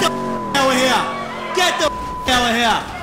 Get the out here! Get the out here!